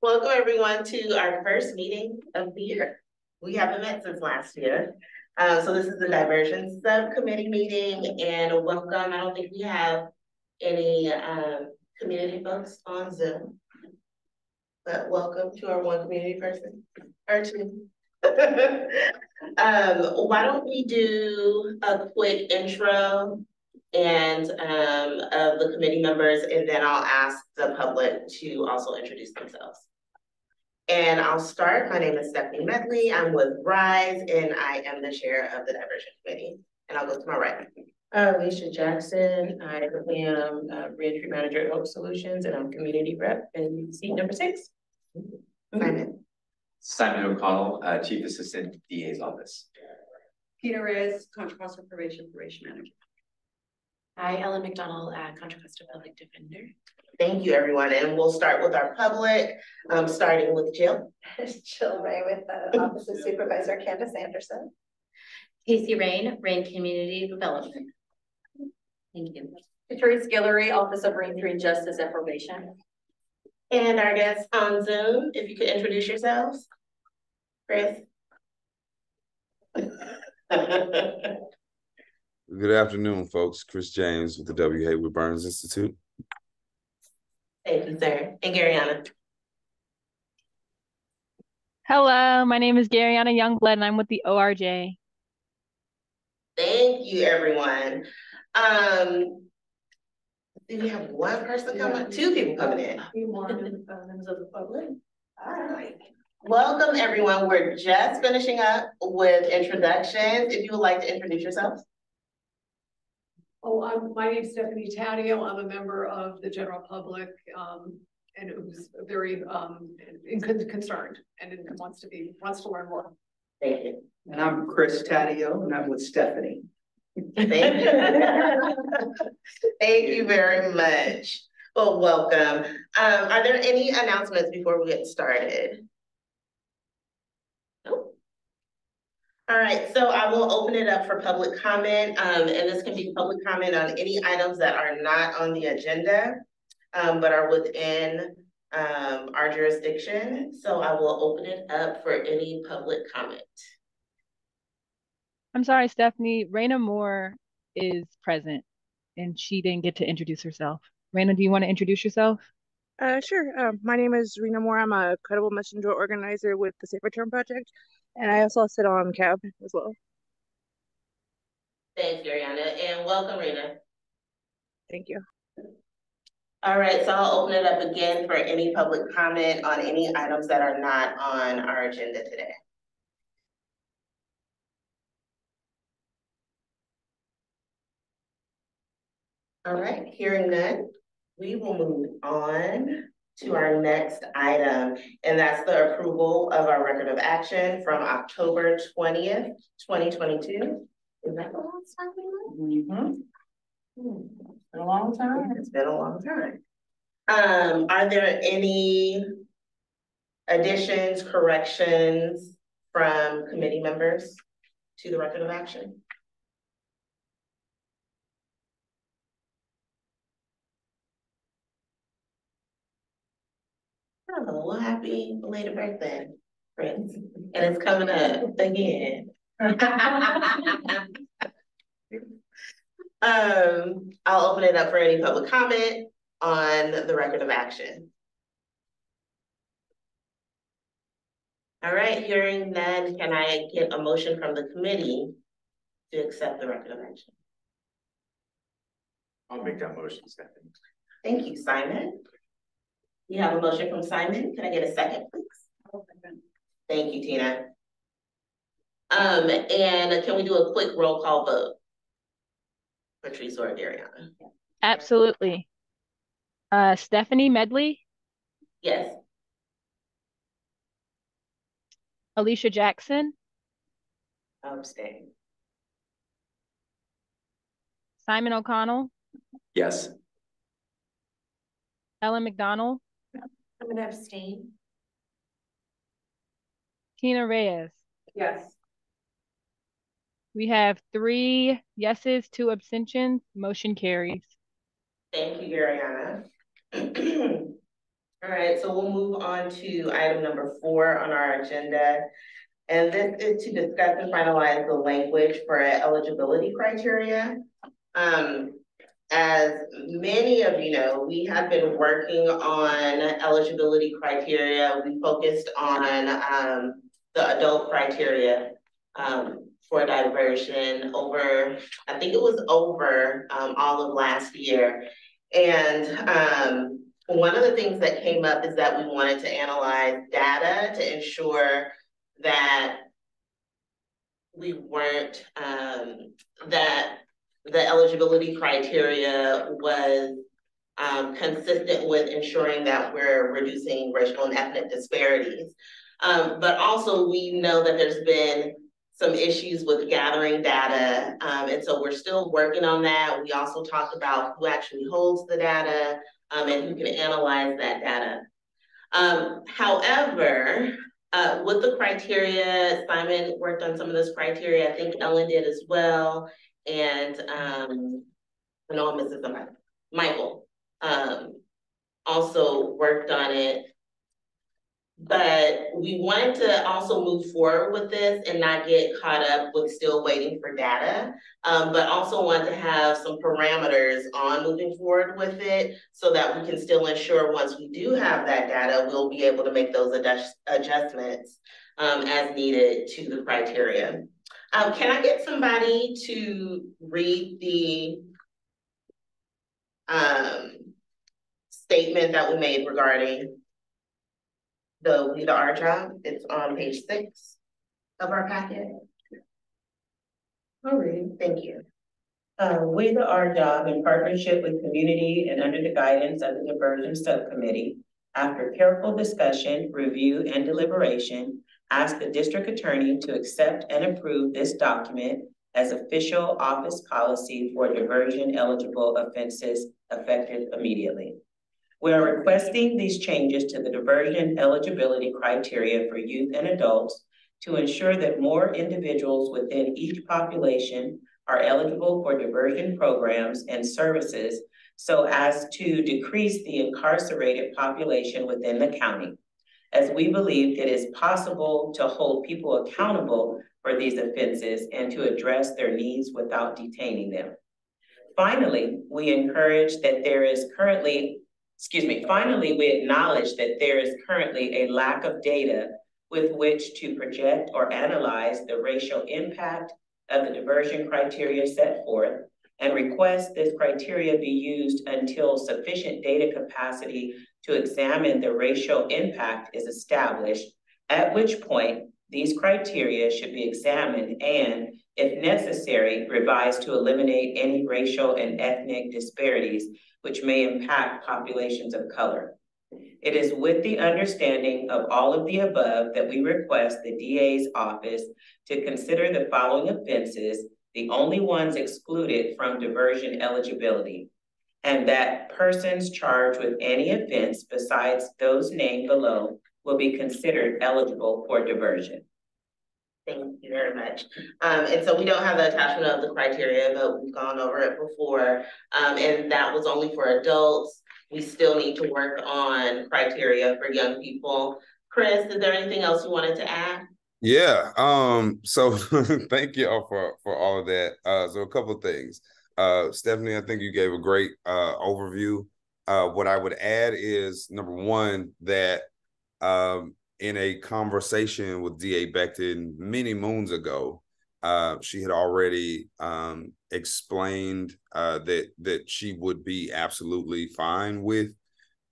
welcome everyone to our first meeting of the year. We haven't met since last year. Uh, so this is the diversion subcommittee meeting and welcome. I don't think we have any um, community folks on Zoom. But welcome to our one community person or two. um, why don't we do a quick intro and um, of the committee members, and then I'll ask the public to also introduce themselves. And I'll start. My name is Stephanie Medley. I'm with RISE, and I am the chair of the Diversion Committee. And I'll go to my right. Uh, Alicia Jackson, I am uh, reentry manager at Hope Solutions, and I'm community rep in seat number six. Simon. Simon O'Connell, uh, Chief Assistant DA's Office. Peter Reyes, Contra Costa Probation Probation Manager. Hi, Ellen McDonald, uh, Contra Costa Public Defender. Thank you, everyone. And we'll start with our public, um, starting with Jill. Jill Ray with the Office of Supervisor Candace Anderson. Casey Rain, Rain Community Development. Thank you. Patrice Guillory, Office of Reentry and Justice and Probation. And our guests on Zoom, if you could introduce yourselves. Chris. Good afternoon, folks. Chris James with the W. Haywood Burns Institute. Thank you, sir. And Garyana. Hello, my name is Garyana Youngblood and I'm with the ORJ. Thank you, everyone. Um, do we have one person coming, two people coming in? Few more members of the public. All right. Welcome, everyone. We're just finishing up with introductions. If you would like to introduce yourselves. Oh, I'm, my name's Stephanie Taddeo. I'm a member of the general public, um, and it was very, um, in- con- concerned and it wants to be, wants to learn more. Thank you. And I'm Chris Taddeo, and I'm with Stephanie. Thank you. Thank you very much. Well, welcome. Um, are there any announcements before we get started? All right, so I will open it up for public comment, um, and this can be public comment on any items that are not on the agenda, um, but are within, um, our jurisdiction. So I will open it up for any public comment. I'm sorry, Stephanie. Raina Moore is present and she didn't get to introduce herself. Raina, do you want to introduce yourself? Uh, sure. Um, my name is Rena Moore. I'm a credible messenger organizer with the Safe Return Project, and I also sit on CAB as well. Thanks, Ariana, and welcome, Rena. Thank you. All right, so I'll open it up again for any public comment on any items that are not on our agenda today. All right, hearing none, we will move on to our next item, and that's the approval of our record of action from October twentieth, twenty twenty-two. Is that the last time we met? Mm-hmm. Hmm. Been a long time. It's been a long time. Um, are there any additions, corrections from committee members to the record of action? Oh, well, happy belated birthday, friends, and it's coming up again. Um, I'll open it up for any public comment on the record of action. All right, hearing none, can I get a motion from the committee to accept the record of action? I'll make that motion, Stephanie. Thank you, Simon. You have a motion from Simon. Can I get a second, please? Thank you, Tina. Um, and can we do a quick roll call vote? Patrice or Ariana? Absolutely. Uh, Stephanie Medley, Yes. Alicia Jackson, Abstain. Simon O'Connell, Yes. Ellen McDonald, I'm gonna abstain. Tina Reyes. Yes. We have three yeses, two abstentions, motion carries. Thank you, Ariana. All right, so we'll move on to item number four on our agenda. And this is to discuss and finalize the language for eligibility criteria. Um, as many of you know, we have been working on eligibility criteria. We focused on um, the adult criteria um, for diversion over, I think it was over um, all of last year. And um, one of the things that came up is that we wanted to analyze data to ensure that we weren't, um, that the eligibility criteria was um, consistent with ensuring that we're reducing racial and ethnic disparities. Um, but also we know that there's been some issues with gathering data. Um, and so we're still working on that. We also talked about who actually holds the data um, and who can analyze that data. Um, however, uh, with the criteria, Simon worked on some of this criteria. I think Ellen did as well. And um, I know I'm missing somebody. Michael um, also worked on it. But we wanted to also move forward with this and not get caught up with still waiting for data. Um, but also want to have some parameters on moving forward with it so that we can still ensure once we do have that data, we'll be able to make those adjust adjustments um, as needed to the criteria. Um, can I get somebody to read the um, statement that we made regarding the We the RJOB? It's on page six of our packet. All right. Thank you. Uh, We the RJOB in partnership with community and under the guidance of the diversion subcommittee, after careful discussion, review, and deliberation, ask the district attorney to accept and approve this document as official office policy for diversion eligible offenses effective immediately. We are requesting these changes to the diversion eligibility criteria for youth and adults to ensure that more individuals within each population are eligible for diversion programs and services so as to decrease the incarcerated population within the county as we believe it is possible to hold people accountable for these offenses and to address their needs without detaining them. Finally, we encourage that there is currently, excuse me, finally, we acknowledge that there is currently a lack of data with which to project or analyze the racial impact of the diversion criteria set forth and request this criteria be used until sufficient data capacity to examine the racial impact is established, at which point these criteria should be examined and, if necessary, revised to eliminate any racial and ethnic disparities which may impact populations of color. It is with the understanding of all of the above that we request the DA's office to consider the following offenses, the only ones excluded from diversion eligibility and that persons charged with any offense besides those named below will be considered eligible for diversion. Thank you very much. Um, and so we don't have the attachment of the criteria, but we've gone over it before. Um, and that was only for adults. We still need to work on criteria for young people. Chris, is there anything else you wanted to add? Yeah. Um, so thank you all for for all of that. Uh so a couple things. Uh, Stephanie, I think you gave a great uh, overview. Uh, what I would add is number one, that um, in a conversation with DA Becton many moons ago, uh, she had already um, explained uh, that that she would be absolutely fine with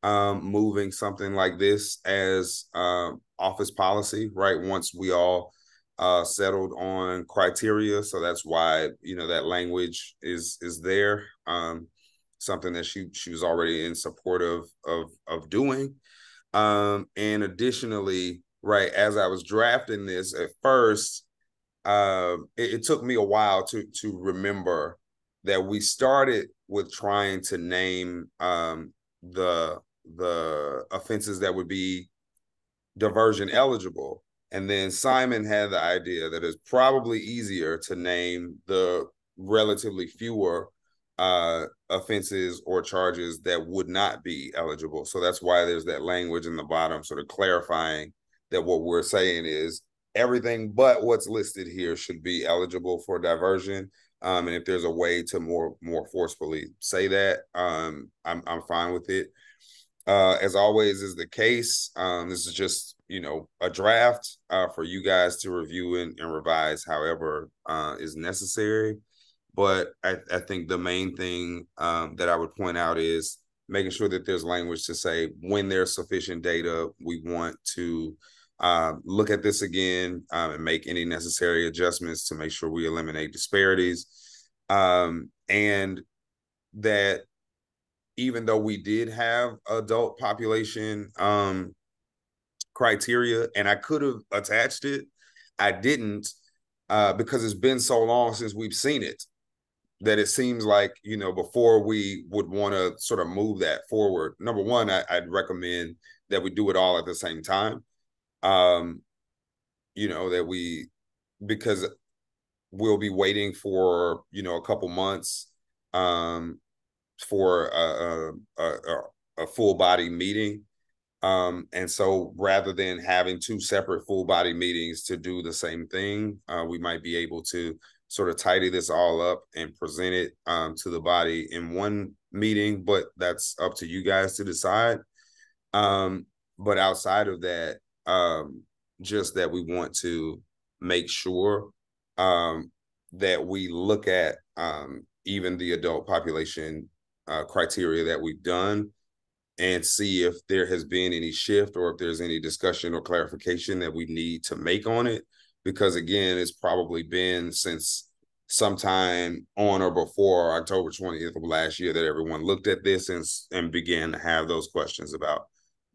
um, moving something like this as uh, office policy, right? Once we all uh, settled on criteria, so that's why you know that language is is there. Um, something that she she was already in support of of of doing. Um, and additionally, right as I was drafting this at first, uh, it, it took me a while to to remember that we started with trying to name um, the the offenses that would be diversion eligible. And then Simon had the idea that it's probably easier to name the relatively fewer uh offenses or charges that would not be eligible. So that's why there's that language in the bottom sort of clarifying that what we're saying is everything but what's listed here should be eligible for diversion. Um, and if there's a way to more more forcefully say that, um, I'm I'm fine with it. Uh, as always is the case, um, this is just you know a draft uh, for you guys to review and, and revise however uh, is necessary. But I, I think the main thing um, that I would point out is making sure that there's language to say when there's sufficient data, we want to uh, look at this again um, and make any necessary adjustments to make sure we eliminate disparities. Um, and that even though we did have adult population um, criteria and I could have attached it, I didn't uh, because it's been so long since we've seen it that it seems like you know before we would want to sort of move that forward number one I, would recommend that we do it all at the same time. Um you know that we because we'll be waiting for you know a couple months um for a a, a, a full body meeting. Um and so rather than having two separate full body meetings to do the same thing uh, we might be able to sort of tidy this all up and present it um, to the body in one meeting, but that's up to you guys to decide. Um, but outside of that, um, just that we want to make sure um, that we look at um, even the adult population uh, criteria that we've done and see if there has been any shift or if there's any discussion or clarification that we need to make on it because again, it's probably been since sometime on or before October 20th of last year that everyone looked at this and, and began to have those questions about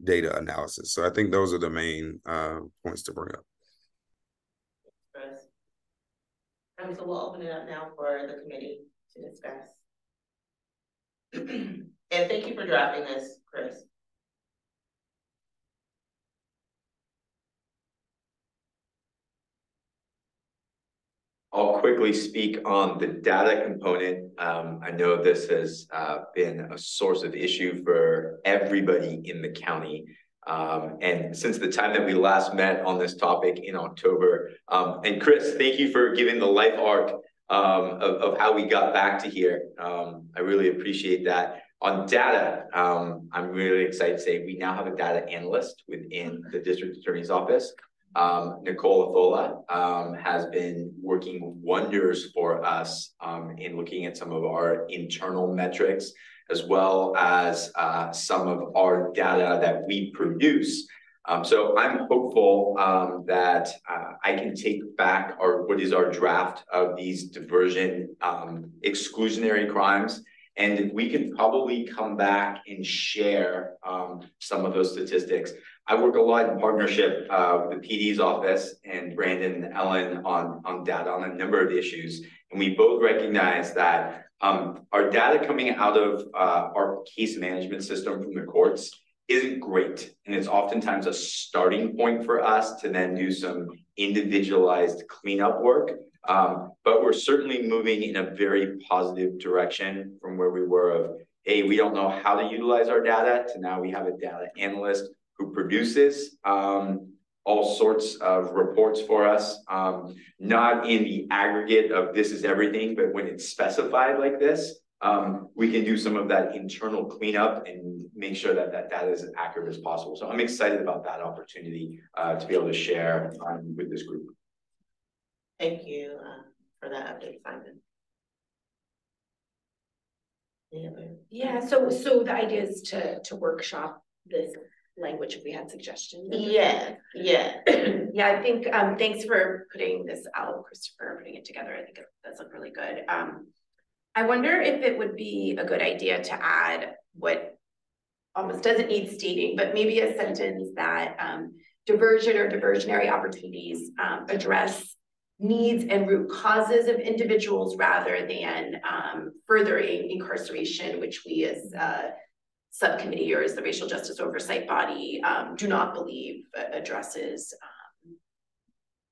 data analysis. So I think those are the main uh, points to bring up. Um, so we'll open it up now for the committee to discuss. and thank you for drafting this, Chris. I'll quickly speak on the data component. Um, I know this has uh, been a source of issue for everybody in the county. Um, and since the time that we last met on this topic in October, um, and Chris, thank you for giving the life arc um, of, of, how we got back to here. Um, I really appreciate that. On data, um, I'm really excited to say we now have a data analyst within the district attorney's office. Um, Nicole Athola um, has been working wonders for us um, in looking at some of our internal metrics, as well as uh, some of our data that we produce. Um, so I'm hopeful um, that uh, I can take back our what is our draft of these diversion um, exclusionary crimes and we could probably come back and share um, some of those statistics. I work a lot in partnership uh, with the PD's office and Brandon and Ellen on, on data on a number of issues. And we both recognize that um, our data coming out of uh, our case management system from the courts isn't great. And it's oftentimes a starting point for us to then do some individualized cleanup work. Um, but we're certainly moving in a very positive direction from where we were of, hey, we don't know how to utilize our data to now we have a data analyst who produces um, all sorts of reports for us, um, not in the aggregate of this is everything, but when it's specified like this, um, we can do some of that internal cleanup and make sure that that data is as accurate as possible. So I'm excited about that opportunity uh, to be able to share um, with this group. Thank you uh, for that update, Simon. Yeah, so so the idea is to to workshop this language if we had suggestions. Yeah, yeah. yeah, I think um thanks for putting this out, Christopher, putting it together. I think it does look really good. Um I wonder if it would be a good idea to add what almost doesn't need stating, but maybe a sentence that um diversion or diversionary opportunities um, address needs and root causes of individuals rather than um, furthering incarceration, which we as a subcommittee or as the racial justice oversight body um, do not believe addresses um,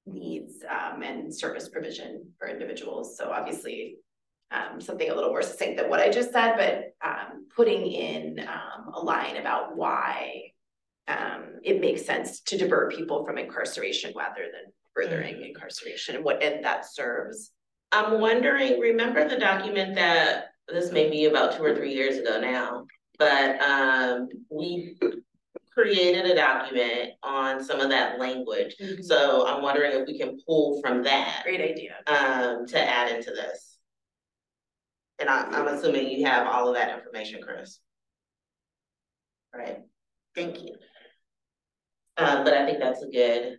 needs um, and service provision for individuals. So obviously um, something a little more succinct than what I just said, but, um, putting in, um, a line about why um, it makes sense to divert people from incarceration rather than furthering incarceration and what end that serves. I'm wondering, remember the document that, this may be about two or three years ago now, but um, we created a document on some of that language. So I'm wondering if we can pull from that Great idea. um to add into this. And I I'm assuming you have all of that information, Chris. Right, thank you. Um, but I think that's a good,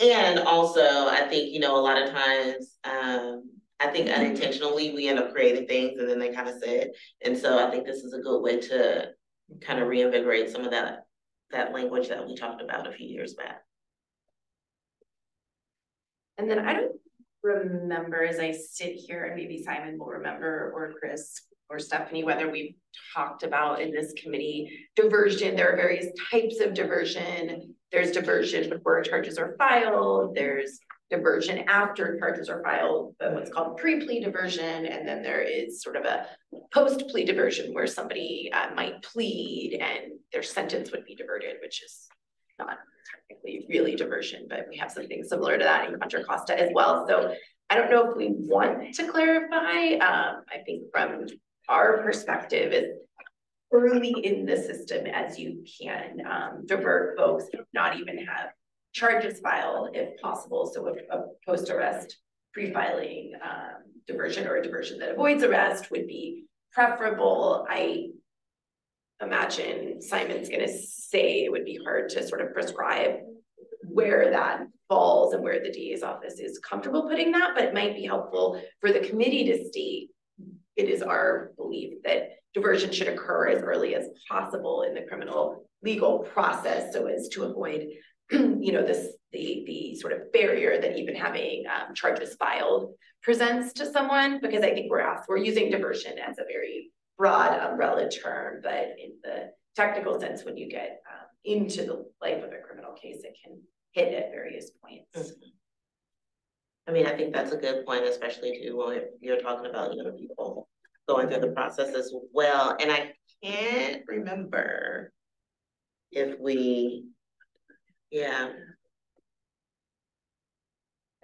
and also, I think, you know, a lot of times, um, I think mm-hmm. unintentionally, we end up creating things and then they kind of said. And so I think this is a good way to kind of reinvigorate some of that, that language that we talked about a few years back. And then I don't remember as I sit here, and maybe Simon will remember, or Chris or Stephanie, whether we've talked about in this committee diversion. There are various types of diversion. There's diversion before charges are filed. There's diversion after charges are filed, what's called pre-plea diversion. And then there is sort of a post-plea diversion where somebody uh, might plead and their sentence would be diverted, which is not technically really diversion, but we have something similar to that in Contra Costa as well. So I don't know if we want to clarify. Um, I think from our perspective is early in the system as you can um, divert folks, not even have charges filed if possible. So if a post-arrest pre-filing um, diversion or a diversion that avoids arrest would be preferable. I imagine Simon's gonna say it would be hard to sort of prescribe where that falls and where the DA's office is comfortable putting that, but it might be helpful for the committee to state it is our belief that diversion should occur as early as possible in the criminal legal process so as to avoid you know this the the sort of barrier that even having um, charges filed presents to someone because I think we're asked we're using diversion as a very broad umbrella term, but in the technical sense, when you get um, into the life of a criminal case, it can hit at various points. I mean, I think that's a good point, especially too, when you're talking about young people going through the process as well, and I can't remember if we, yeah.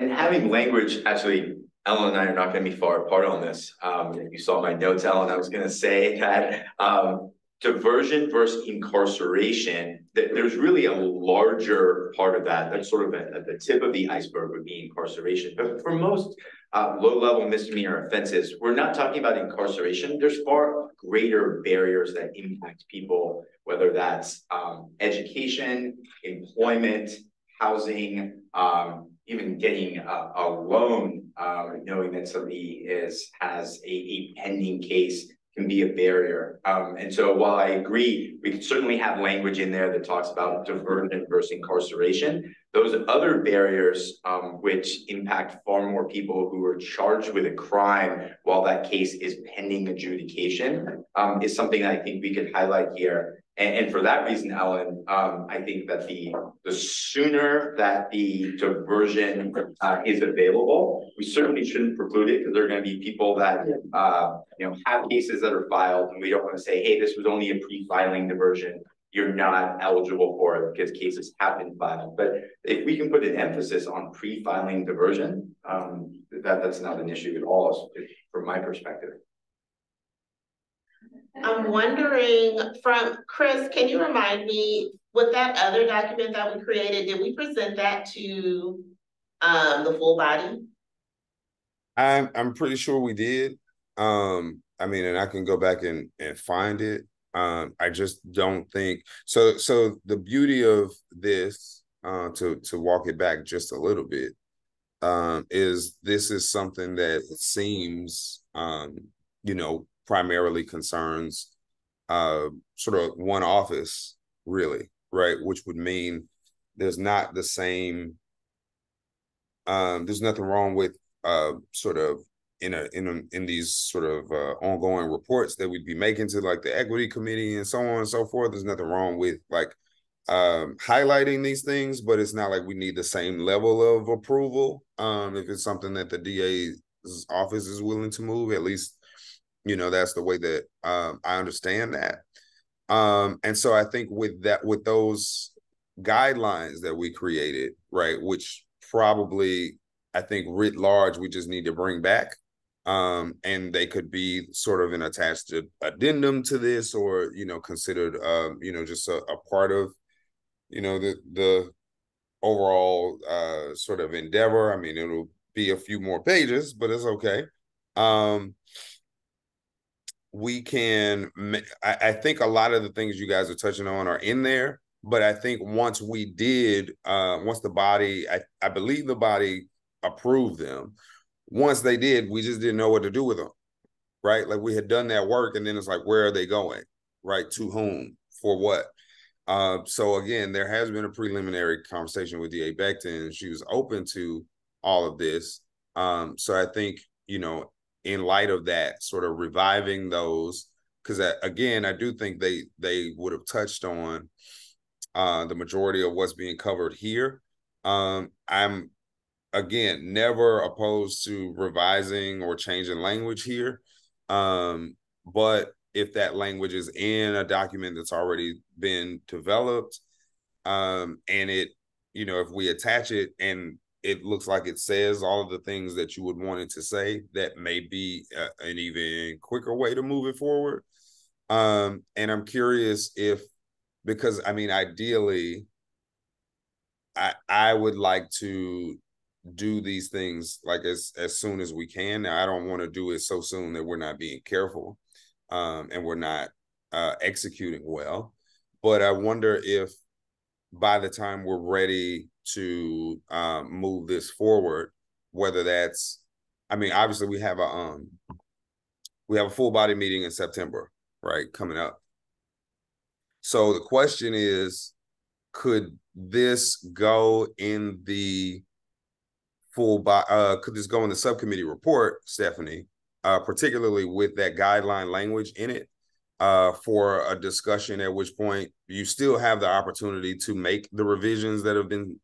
And having language, actually, Ellen and I are not gonna be far apart on this. Um, you saw my notes, Ellen, I was gonna say that, um, diversion versus incarceration, that there's really a larger part of that. That's sort of at, the tip of the iceberg would be incarceration. But for most uh, low-level misdemeanor offenses, we're not talking about incarceration. There's far greater barriers that impact people, whether that's um, education, employment, housing, um, even getting a, a loan, um, knowing that somebody is has a, a pending case can be a barrier. Um, and so while I agree, we can certainly have language in there that talks about diversion versus incarceration. Those other barriers, um, which impact far more people who are charged with a crime while that case is pending adjudication, um, is something I think we could highlight here. And, and for that reason, Ellen, um, I think that the, the sooner that the diversion uh, is available, we certainly shouldn't preclude it because there are going to be people that, uh, you know, have cases that are filed and we don't want to say, hey, this was only a pre-filing diversion. You're not eligible for it because cases have been filed. But if we can put an emphasis on pre-filing diversion, um, that, that's not an issue at all from my perspective. I'm wondering from, Chris, can you remind me, with that other document that we created, did we present that to um the full body? I'm I'm pretty sure we did. Um, I mean, and I can go back and and find it. Um, I just don't think so. So the beauty of this, uh, to to walk it back just a little bit, um, is this is something that seems, um, you know, primarily concerns, uh, sort of one office, really, right? Which would mean there's not the same. Um, there's nothing wrong with uh sort of in a in a, in these sort of uh, ongoing reports that we'd be making to like the equity committee and so on and so forth. There's nothing wrong with like um highlighting these things, but it's not like we need the same level of approval. Um, if it's something that the DA's office is willing to move. At least, you know, that's the way that um, I understand that. Um, and so I think with that, with those guidelines that we created, right, which probably I think writ large we just need to bring back. Um, and they could be sort of an attached addendum to this, or you know, considered um, you know, just a, a part of, you know, the the overall uh sort of endeavor. I mean, it'll be a few more pages, but it's okay. Um we can I, think a lot of the things you guys are touching on are in there but i think once we did uh once the body i, I believe the body approved them once they did we just didn't know what to do with them right? Like we had done that work and then it's like where are they going right? To whom? For what? Uh, so again there has been a preliminary conversation with da Becton. And she was open to all of this. Um so i think you know in light of that, sort of reviving those, because again, I do think they they would have touched on uh, the majority of what's being covered here. Um, I'm again never opposed to revising or changing language here, um, but if that language is in a document that's already been developed, um, and it, you know, if we attach it and it looks like it says all of the things that you would want it to say that may be a, an even quicker way to move it forward. Um and i'm curious if because i mean ideally i i would like to do these things like as as soon as we can. Now i don't want to do it so soon that we're not being careful um and we're not uh executing well. But i wonder if by the time we're ready to um, move this forward, whether that's, I mean, obviously we have a um, we have a full body meeting in September, right, coming up. So the question is, could this go in the full body? Uh, could this go in the subcommittee report, Stephanie? Uh, particularly with that guideline language in it, uh, for a discussion. At which point you still have the opportunity to make the revisions that have been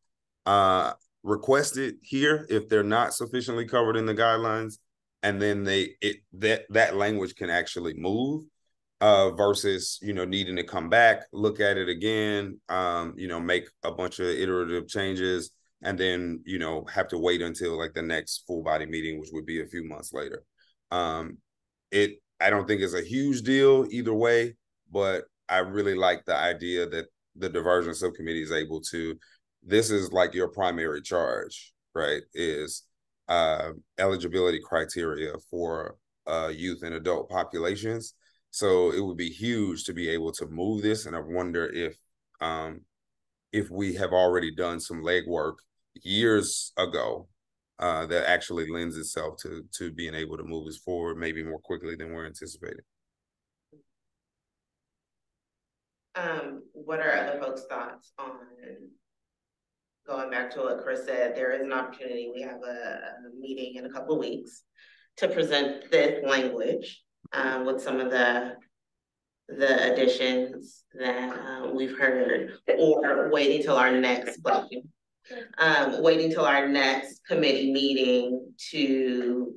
uh, requested here if they're not sufficiently covered in the guidelines, and then they it that that language can actually move uh versus you know needing to come back look at it again um you know make a bunch of iterative changes and then you know have to wait until like the next full body meeting which would be a few months later. Um it i don't think it's a huge deal either way but i really like the idea that the diversion subcommittee is able to this is like your primary charge, right? Is uh, eligibility criteria for uh, youth and adult populations. So it would be huge to be able to move this, and I wonder if um, if we have already done some legwork years ago uh, that actually lends itself to to being able to move this forward, maybe more quickly than we're anticipating. Um, what are other folks' thoughts on going back to what Chris said, there is an opportunity. We have a, a meeting in a couple of weeks to present this language um, with some of the the additions that um, we've heard, or waiting till our next question. Um, waiting till our next committee meeting to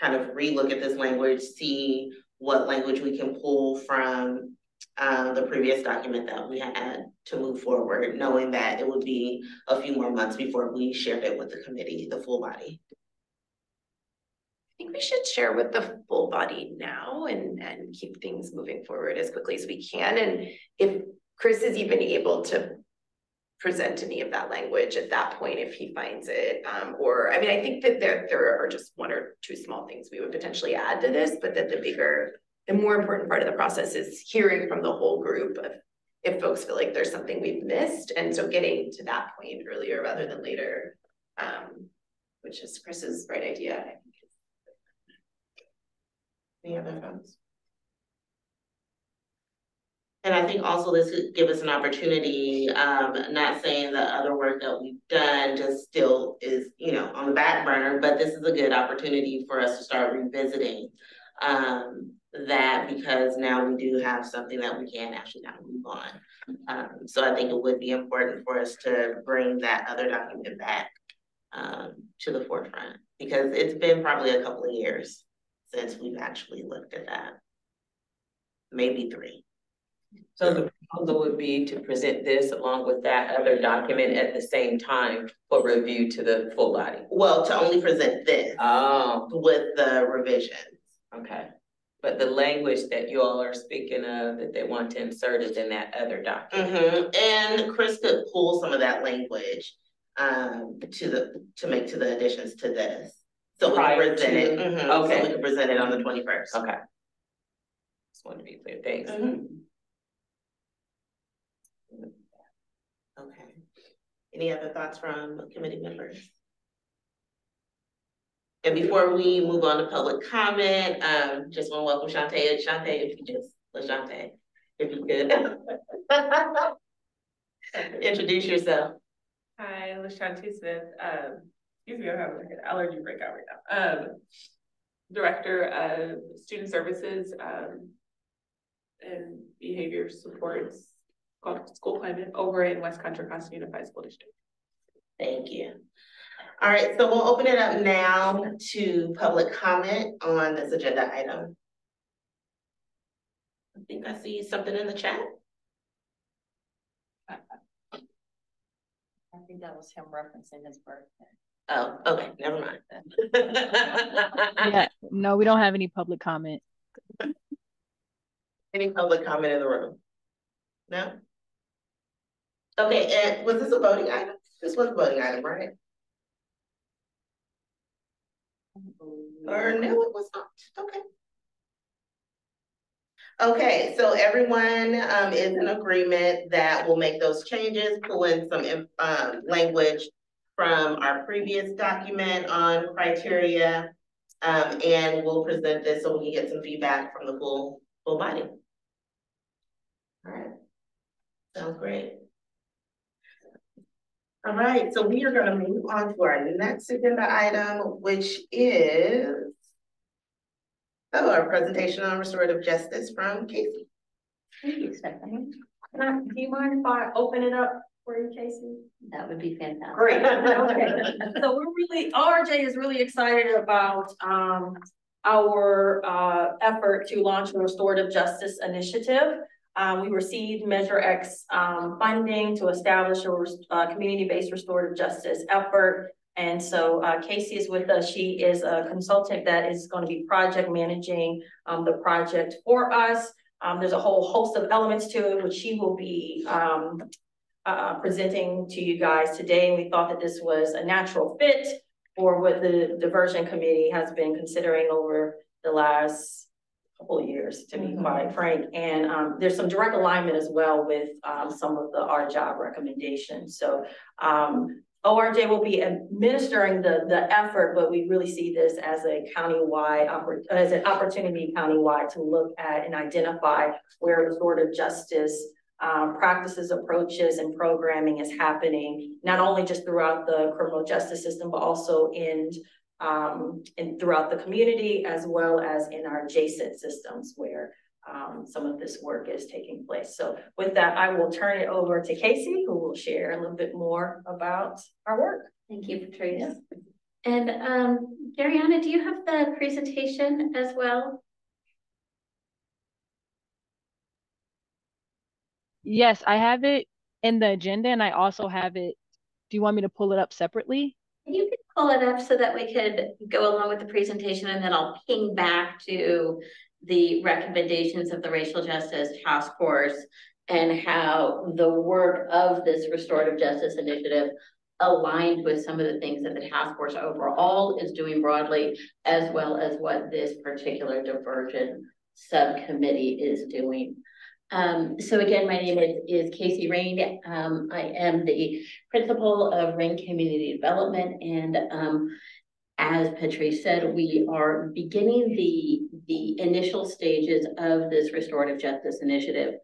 kind of relook at this language, see what language we can pull from um, the previous document that we had to move forward, knowing that it would be a few more months before we shared it with the committee, the full body. I think we should share with the full body now and, and keep things moving forward as quickly as we can. And if Chris is even able to present any of that language at that point if he finds it. Um, or I mean, I think that there there are just one or two small things we would potentially add to this, but that the bigger the more important part of the process is hearing from the whole group of if folks feel like there's something we've missed. And so getting to that point earlier rather than later, um, which is Chris's right idea. Any other thoughts? And I think also this could give us an opportunity, um, not saying the other work that we've done just still is, you know, on the back burner, but this is a good opportunity for us to start revisiting um, that because now we do have something that we can actually now move on. Um, so I think it would be important for us to bring that other document back um, to the forefront. Because it's been probably a couple of years since we've actually looked at that. Maybe three. So the proposal would be to present this along with that other document at the same time for review to the full body. Well, to only present this Oh, with the revisions. Okay. But the language that you all are speaking of that they want to insert is in that other document. Mhm. and Chris could pull some of that language um to the, to make to the additions to this. So we can Prior present it, to- mhm, so okay. we can present it on the twenty first. Okay. Just wanted to be clear, thanks. Okay. Any other thoughts from committee members? And before we move on to public comment, um, just want to welcome Shantae, Shantae, if you just, LaShante, if you could. Introduce yourself. Hi, LaShanti Smith. Um, excuse me, I'm having like an allergy breakout right now. Um, Director of Student Services, um, and Behavior Supports, called School Climate over in West Contra Costa Unified School District. Thank you. All right, so we'll open it up now to public comment on this agenda item. I think I see something in the chat. I think that was him referencing his birthday. Oh, okay, never mind. Yeah, no, we don't have any public comment. Any public comment in the room? No? Okay, and was this a voting item? This was a voting item, right? Or no, it was not, okay. Okay, so everyone um is in agreement that we'll make those changes, pull in some um language from our previous document on criteria. Um, and we'll present this so we can get some feedback from the full, full body. All right. Sounds great. All right, so we are gonna move on to our next agenda item, which is oh, our presentation on restorative justice from Casey. Thank you, Stephanie. Do you mind if I open it up for you, Casey? That would be fantastic. Great, okay. So we're really, RJ is really excited about, um, our, uh, effort to launch a restorative justice initiative. Uh, we received Measure X, um, funding to establish a, uh, community-based restorative justice effort. And so, uh, Casey is with us. She is a consultant that is gonna be project managing, um, the project for us. Um, there's a whole host of elements to it, which she will be, um, uh, presenting to you guys today. And we thought that this was a natural fit for what the diversion committee has been considering over the last couple years, to be quite frank. And, um, there's some direct alignment as well with, um, some of the, RJOB recommendations. So, um, ORJ will be administering the, the effort, but we really see this as a countywide, as an opportunity countywide to look at and identify where restorative justice um, practices, approaches, and programming is happening, not only just throughout the criminal justice system, but also in um, and throughout the community, as well as in our adjacent systems where um, some of this work is taking place. So with that, I will turn it over to Casey, who will share a little bit more about our work. Thank you, Patrice. And um, Gariana, do you have the presentation as well? Yes, I have it in the agenda and I also have it. Do you want me to pull it up separately? You could pull it up so that we could go along with the presentation and then I'll ping back to the recommendations of the Racial Justice Task Force and how the work of this restorative justice initiative aligned with some of the things that the task force overall is doing broadly, as well as what this particular diversion subcommittee is doing. Um, so again, my name is, is Casey Rain. Um, I am the principal of Rain Community Development and um, as Patrice said, we are beginning the, the initial stages of this restorative justice initiative.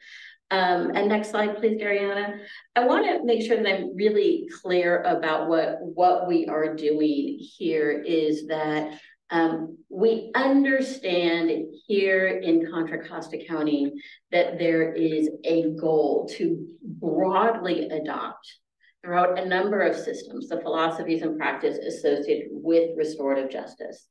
Um, and next slide, please, Gariana. I want to make sure that I'm really clear about what, what we are doing here is that um, we understand here in Contra Costa County that there is a goal to broadly adopt throughout a number of systems, the philosophies and practice associated with restorative justice.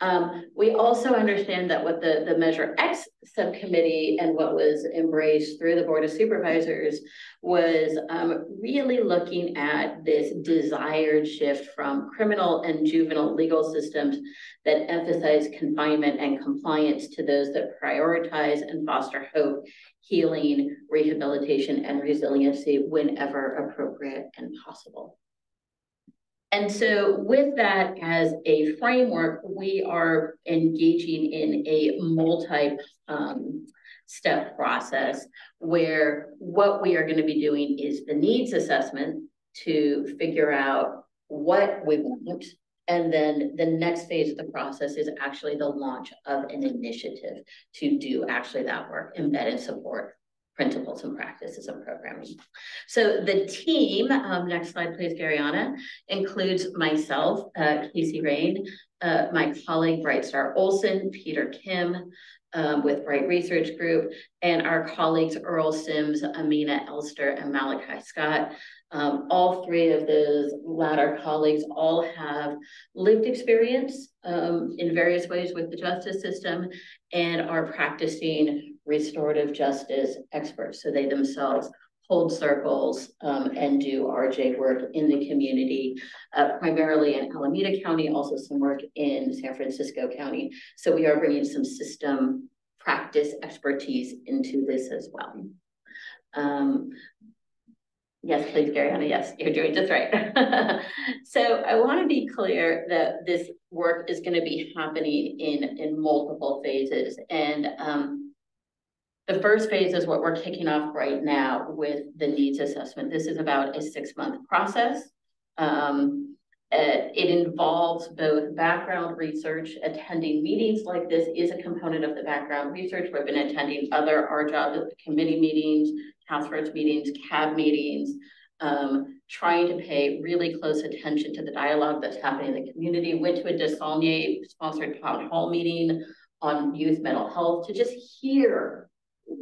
Um, we also understand that what the, the Measure X subcommittee and what was embraced through the Board of Supervisors was um, really looking at this desired shift from criminal and juvenile legal systems that emphasize confinement and compliance to those that prioritize and foster hope, healing, rehabilitation, and resiliency whenever appropriate and possible. And so with that as a framework, we are engaging in a multi um, step process where what we are going to be doing is the needs assessment to figure out what we want. And then the next phase of the process is actually the launch of an initiative to do actually that work, embed and support principles and practices of programming. So the team, um, next slide please, Garyana, includes myself, uh, Casey Rain, uh, my colleague Brightstar Ohlson, Peter Kim, um, with Bright Research Group, and our colleagues Earl Sims, Amina Elster, and Malachi Scott. Um, all three of those latter colleagues all have lived experience um, in various ways with the justice system and are practicing restorative justice experts. So they themselves hold circles um, and do RJ work in the community, uh, primarily in Alameda County, also some work in San Francisco County. So we are bringing some system practice expertise into this as well. Um, Yes, please, Garyana. Yes, you're doing just right. so I want to be clear that this work is going to be happening in in multiple phases, and um, the first phase is what we're kicking off right now with the needs assessment. This is about a six month process. Um, uh, it involves both background research, attending meetings like this is a component of the background research. We've been attending other RJOB committee meetings, task force meetings, CAB meetings, um, trying to pay really close attention to the dialogue that's happening in the community. Went to a DeSaulnier sponsored town hall meeting on youth mental health to just hear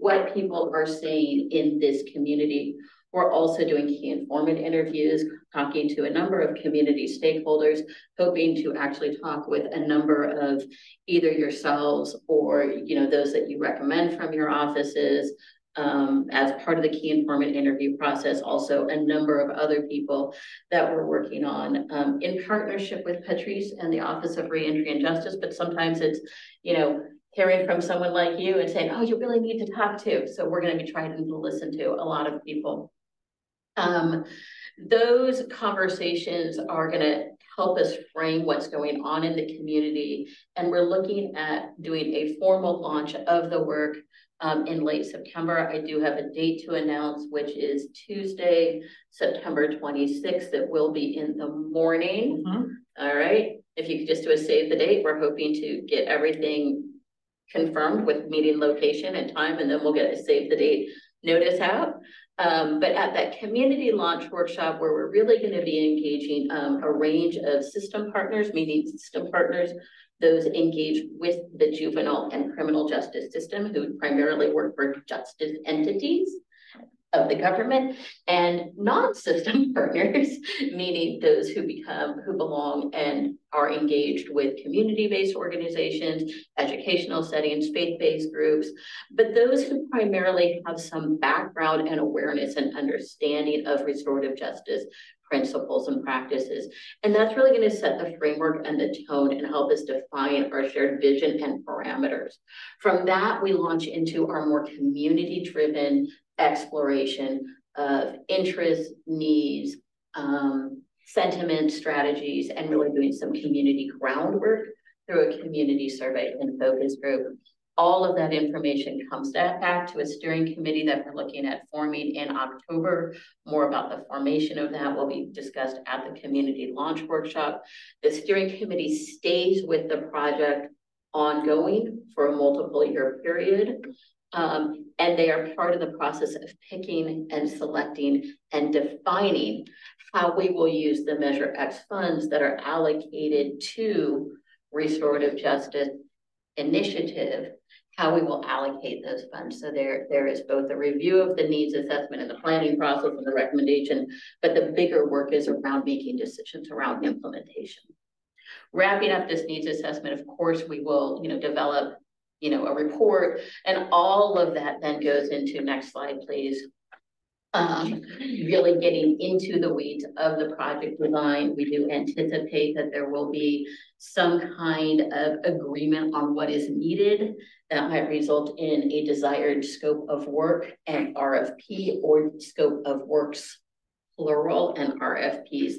what people are saying in this community we're also doing key informant interviews, talking to a number of community stakeholders, hoping to actually talk with a number of either yourselves or you know those that you recommend from your offices. Um, as part of the key informant interview process, also a number of other people that we're working on um, in partnership with Patrice and the Office of Reentry and Justice. But sometimes it's, you know, hearing from someone like you and saying, oh, you really need to talk to. So we're going to be trying to listen to a lot of people. Um, those conversations are going to help us frame what's going on in the community. And we're looking at doing a formal launch of the work um, in late September. I do have a date to announce, which is Tuesday, September 26th. It will be in the morning. Mm -hmm. All right. If you could just do a save the date, we're hoping to get everything confirmed with meeting location and time, and then we'll get a save the date notice out. Um, but at that community launch workshop where we're really going to be engaging um, a range of system partners, meaning system partners, those engaged with the juvenile and criminal justice system who primarily work for justice entities, of the government and non-system partners, meaning those who become, who belong and are engaged with community-based organizations, educational settings, faith-based groups, but those who primarily have some background and awareness and understanding of restorative justice principles and practices. And that's really going to set the framework and the tone and help us define our shared vision and parameters. From that, we launch into our more community-driven exploration of interests, needs, um, sentiment strategies, and really doing some community groundwork through a community survey and focus group. All of that information comes back to a steering committee that we're looking at forming in October. More about the formation of that will be discussed at the community launch workshop. The steering committee stays with the project ongoing for a multiple year period. Um, and they are part of the process of picking and selecting and defining how we will use the Measure X funds that are allocated to restorative justice initiative, how we will allocate those funds. So there, there is both a review of the needs assessment and the planning process and the recommendation, but the bigger work is around making decisions around implementation. Wrapping up this needs assessment, of course, we will, you know, develop, you know, a report and all of that then goes into, next slide, please. Um, really getting into the weeds of the project design. We do anticipate that there will be some kind of agreement on what is needed that might result in a desired scope of work and RFP or scope of works plural and RFPs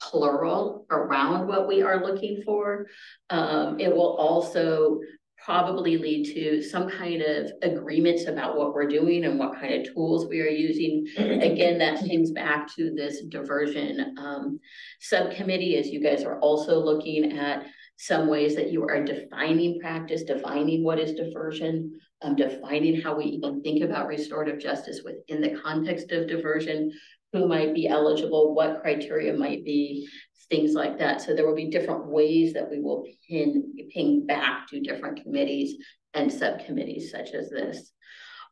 plural around what we are looking for. Um, it will also probably lead to some kind of agreements about what we're doing and what kind of tools we are using. Again, that comes back to this diversion um, subcommittee as you guys are also looking at some ways that you are defining practice, defining what is diversion, um, defining how we even think about restorative justice within the context of diversion, who might be eligible, what criteria might be, things like that. So there will be different ways that we will pin, ping back to different committees and subcommittees such as this.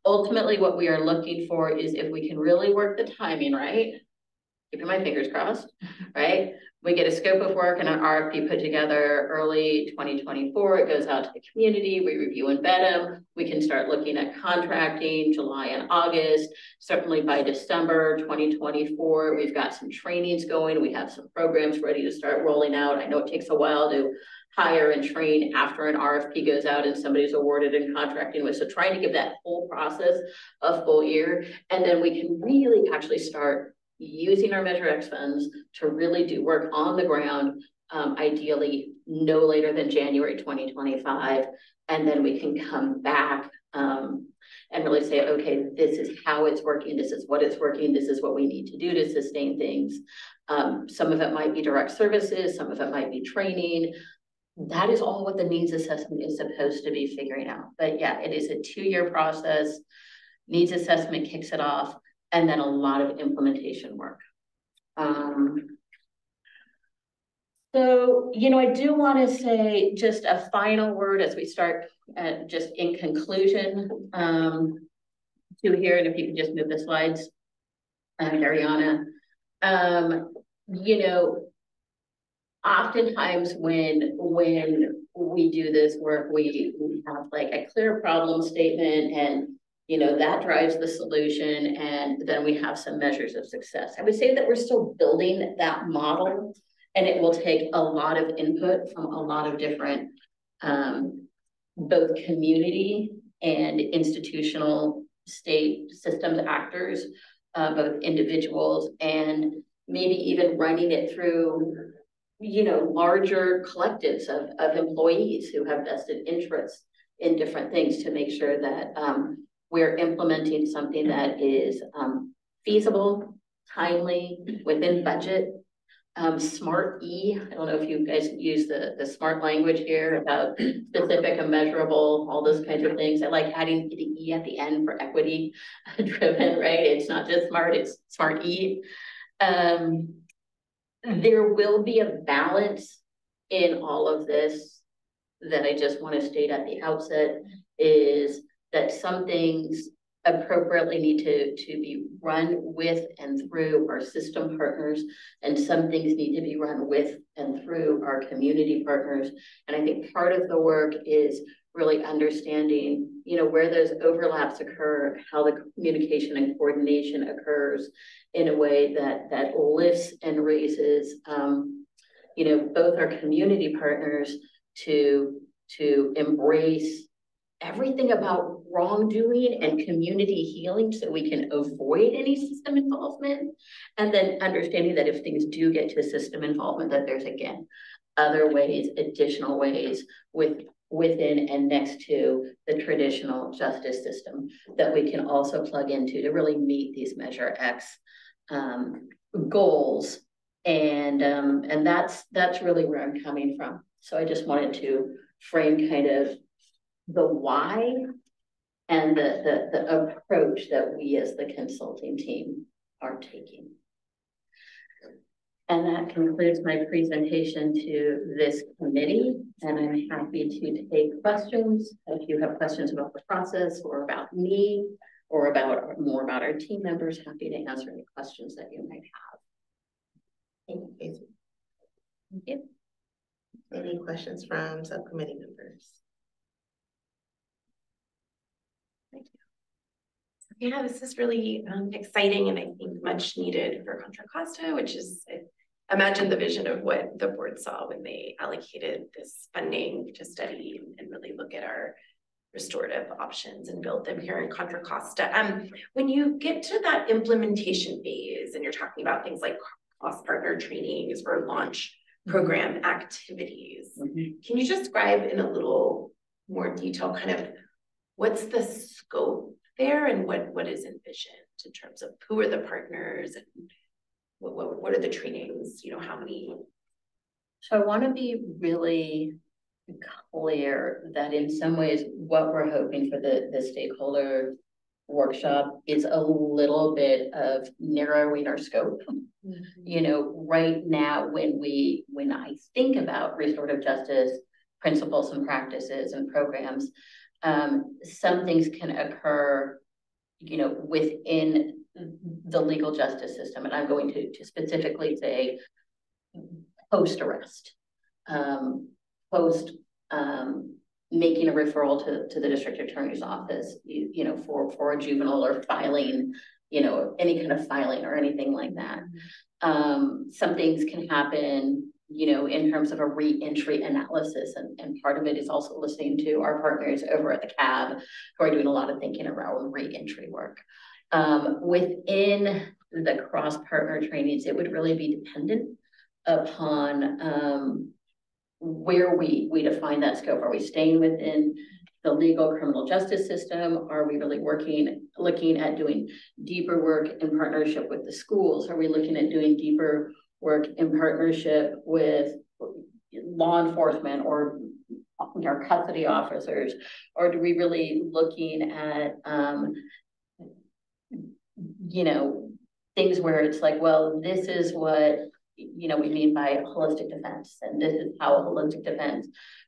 Ultimately, what we are looking for is if we can really work the timing right, keeping my fingers crossed, right? We get a scope of work and an RFP put together early 2024. It goes out to the community. We review and vet them. We can start looking at contracting July and August. Certainly by December 2024, we've got some trainings going. We have some programs ready to start rolling out. I know it takes a while to hire and train after an RFP goes out and somebody's awarded and contracting with. So trying to give that whole process a full year. And then we can really actually start using our Measure X funds to really do work on the ground, um, ideally no later than January 2025. And then we can come back um, and really say, okay, this is how it's working, this is what it's working, this is what we need to do to sustain things. Um, some of it might be direct services, some of it might be training. That is all what the needs assessment is supposed to be figuring out. But yeah, it is a two-year process. Needs assessment kicks it off and then a lot of implementation work. Um, so, you know, I do want to say just a final word as we start, uh, just in conclusion um, to here, and if you could just move the slides, uh, Ariana. Um, you know, oftentimes when when we do this work, we, we have like a clear problem statement and you know, that drives the solution and then we have some measures of success. I would say that we're still building that model and it will take a lot of input from a lot of different, um, both community and institutional state systems actors, uh, both individuals and maybe even running it through, you know, larger collectives of, of employees who have vested interests in different things to make sure that um, we're implementing something that is um, feasible, timely, within budget. Um, smart E, I don't know if you guys use the, the smart language here about specific and measurable, all those kinds of things. I like adding the E at the end for equity driven, right? It's not just smart, it's smart E. Um, there will be a balance in all of this that I just want to state at the outset is that some things appropriately need to, to be run with and through our system partners, and some things need to be run with and through our community partners. And I think part of the work is really understanding, you know, where those overlaps occur, how the communication and coordination occurs in a way that that lifts and raises, um, you know, both our community partners to to embrace everything about wrongdoing and community healing so we can avoid any system involvement. And then understanding that if things do get to system involvement, that there's again other ways, additional ways with within and next to the traditional justice system that we can also plug into to really meet these Measure X um, goals. And um, and that's that's really where I'm coming from. So I just wanted to frame kind of the why and the, the, the approach that we as the consulting team are taking. And that concludes my presentation to this committee, and I'm happy to take questions. If you have questions about the process or about me, or about, more about our team members, happy to answer any questions that you might have. Thank you, Thank you. Any questions from subcommittee members? Yeah, this is really um exciting and I think much needed for Contra Costa, which is I imagine the vision of what the board saw when they allocated this funding to study and- really look at our restorative options and build them here in Contra Costa. Um, when you get to that implementation phase and you're talking about things like cross-partner trainings or launch program activities, can you just describe in a little more detail kind of what's the scope there and what what is envisioned in terms of who are the partners and what what what are the trainings, you know, how many? So I want to be really clear that in some ways, what we're hoping for the, the stakeholder workshop is a little bit of narrowing our scope. Mm-hmm. You know, right now, when we, when I think about restorative justice principles and practices and programs, um, some things can occur, you know, within the legal justice system, and I'm going to, to specifically say post arrest. Um, post um, making a referral to, to the district attorney's office, you, you know, for, for a juvenile or filing, you know, any kind of filing or anything like that. Um, some things can happen, you know, in terms of a re-entry analysis, and, and part of it is also listening to our partners over at the CAB who are doing a lot of thinking around re-entry work. Um, within the cross-partner trainings, it would really be dependent upon um, where we, we define that scope. Are we staying within the legal criminal justice system? Are we really working, looking at doing deeper work in partnership with the schools? Are we looking at doing deeper work in partnership with law enforcement or our custody officers? Or do we really looking at, um, you know, things where it's like, well, this is what you know, we mean by holistic defense, and this is how a holistic defense